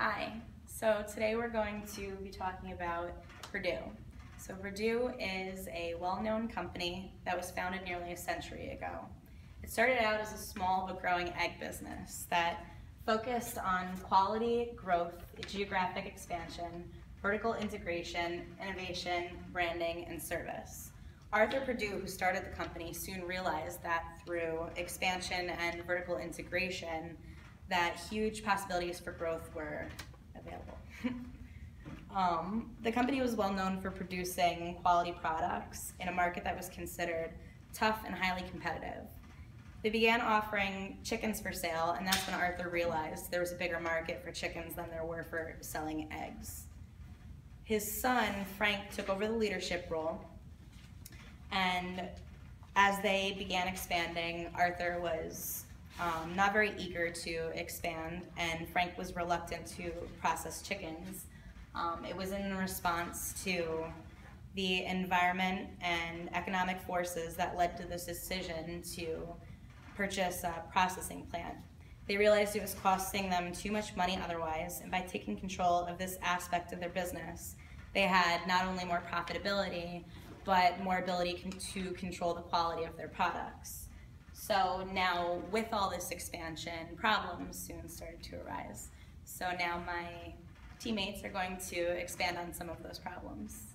Hi, so today we're going to be talking about Perdue. So Perdue is a well-known company that was founded nearly a century ago. It started out as a small but growing egg business that focused on quality, growth, geographic expansion, vertical integration, innovation, branding, and service. Arthur Perdue, who started the company, soon realized that through expansion and vertical integration, that huge possibilities for growth were available. um, the company was well known for producing quality products in a market that was considered tough and highly competitive. They began offering chickens for sale, and that's when Arthur realized there was a bigger market for chickens than there were for selling eggs. His son, Frank, took over the leadership role, and as they began expanding, Arthur was um, not very eager to expand, and Frank was reluctant to process chickens. Um, it was in response to the environment and economic forces that led to this decision to purchase a processing plant. They realized it was costing them too much money otherwise, and by taking control of this aspect of their business, they had not only more profitability, but more ability to control the quality of their products. So now with all this expansion, problems soon started to arise. So now my teammates are going to expand on some of those problems.